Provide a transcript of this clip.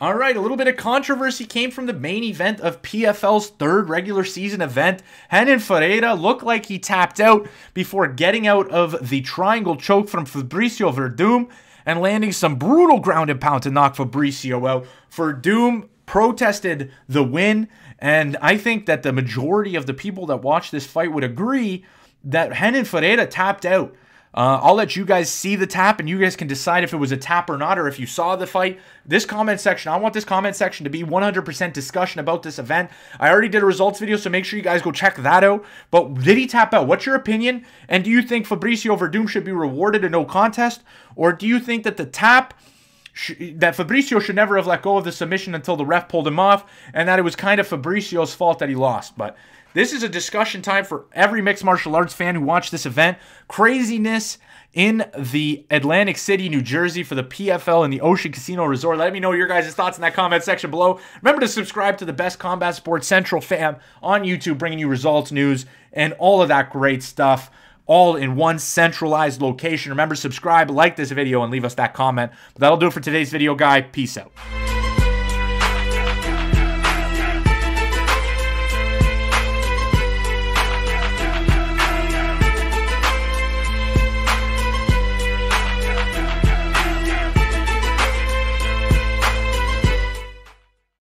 All right, a little bit of controversy came from the main event of PFL's third regular season event. Renan Ferreira looked like he tapped out before getting out of the triangle choke from Fabricio Werdum and landing some brutal ground and pound to knock Fabricio out. Werdum protested the win, and I think that the majority of the people that watch this fight would agree that Renan Ferreira tapped out. Uh, I'll let you guys see the tap and you guys can decide if it was a tap or not or if you saw the fight. This comment section, I want this comment section to be 100% discussion about this event. I already did a results video, so make sure you guys go check that out. But did he tap out? What's your opinion? And do you think Fabricio Werdum should be rewarded a no contest? Or do you think that the tap that Fabricio should never have let go of the submission until the ref pulled him off, and that it was kind of Fabricio's fault that he lost. But this is a discussion time for every mixed martial arts fan who watched this event. Craziness in the Atlantic City, New Jersey for the PFL and the Ocean Casino Resort. Let me know your guys' thoughts in that comment section below. Remember to subscribe to the best combat sports central fam on YouTube, bringing you results, news, and all of that great stuff all in one centralized location. Remember, subscribe, like this video, and leave us that comment. But that'll do it for today's video, guy. Peace out.